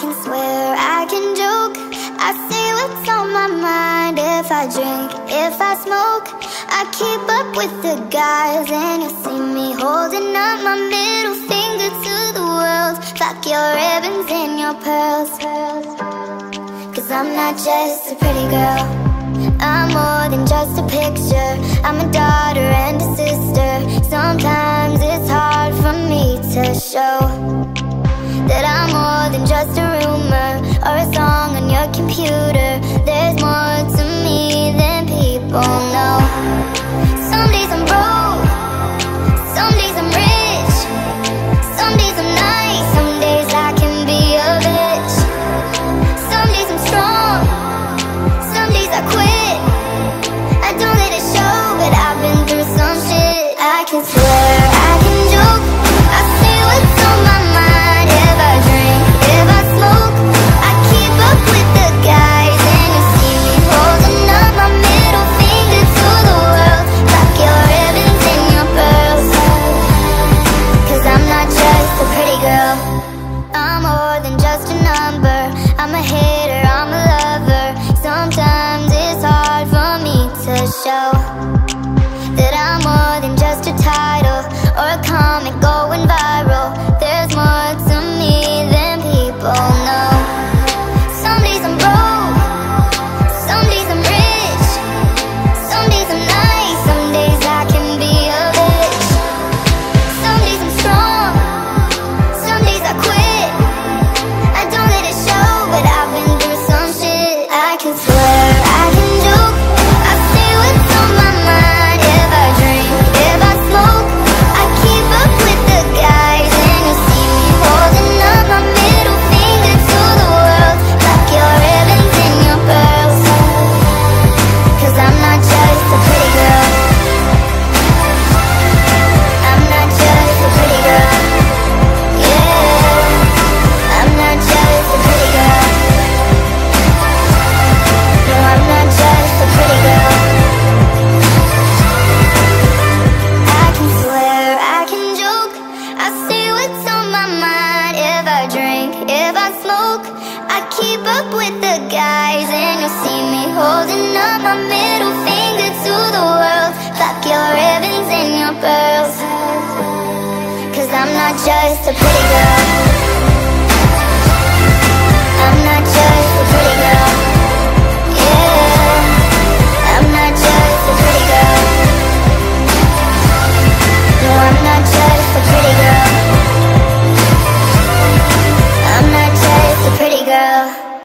can swear, I can joke. I say what's on my mind If I drink, if I smoke. I keep up with the guys And you'll see me holding up my middle finger to the world. Fuck your ribbons and your pearls. Cause I'm not just a pretty girl. I'm more than just a picture. I'm a daughter and a sister. Sometimes it's hard for me to show That I'm than just a rumor Or a song on your computer. There's more to me than people know. Some days I'm more than just a number. I'm a hater, I'm a lover. Sometimes it's hard for me to show That I'm more than just a title Or a comic going viral keep up with the guys And you'll see me holding up my middle finger to the world. Fuck your ribbons and your pearls. Cause I'm not just a pretty